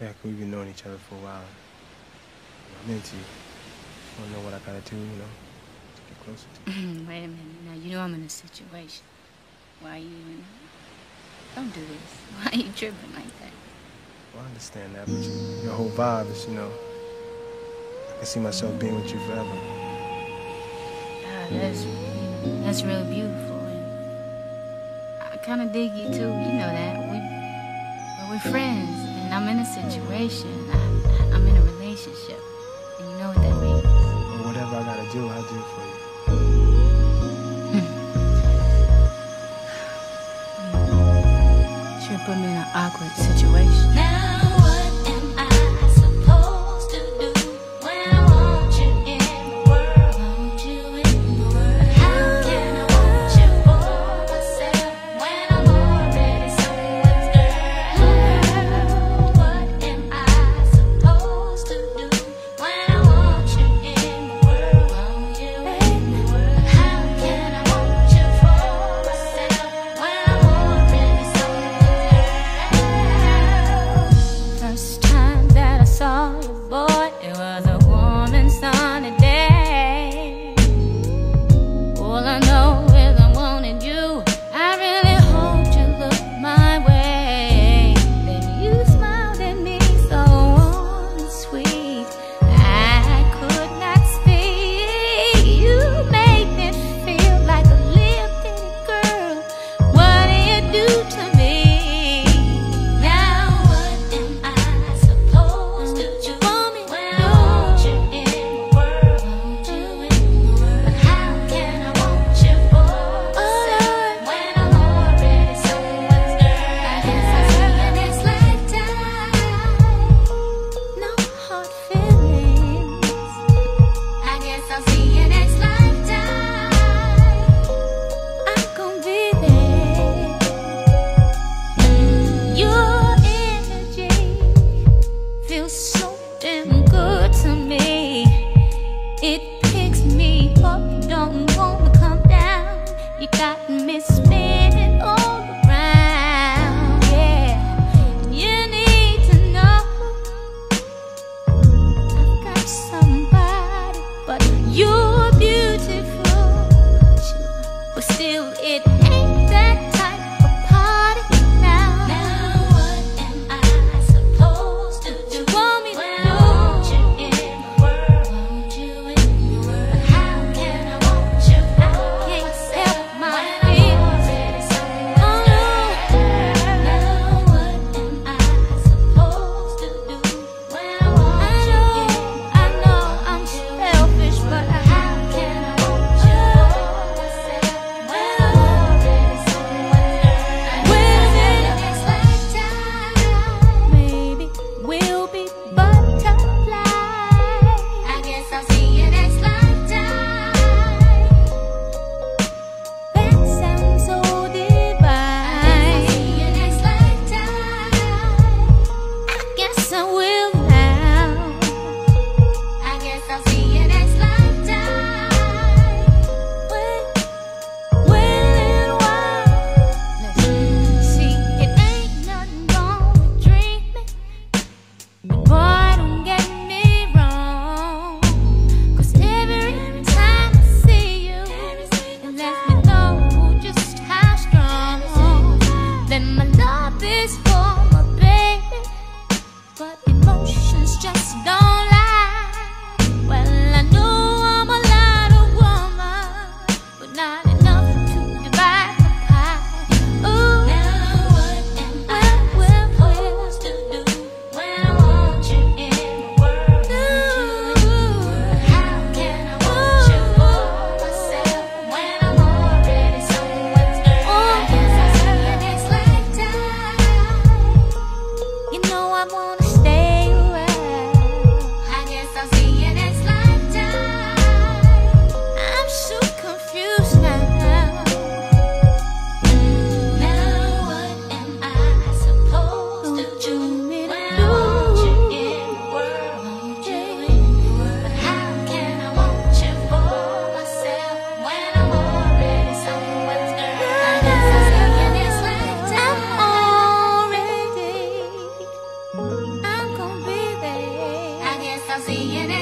Yeah, we've been knowing each other for a while. I'm into you. I don't know what I gotta do, you know, to get closer to you. Wait a minute. Now, you know I'm in a situation. Why are you even... Don't do this. Why are you tripping like that? Well, I understand that, but you, your whole vibe is, you know, I can see myself being with you forever. Uh, that's, you know, that's really beautiful. And I kind of dig you, too. You know that. We, well, we're friends, and I'm in a situation. I, I'm in a relationship. And you know what that means. Or whatever I gotta do, I'll do for you. Hmm. Sure put me in an awkward situation. Now miss me. it's just done. I'll see you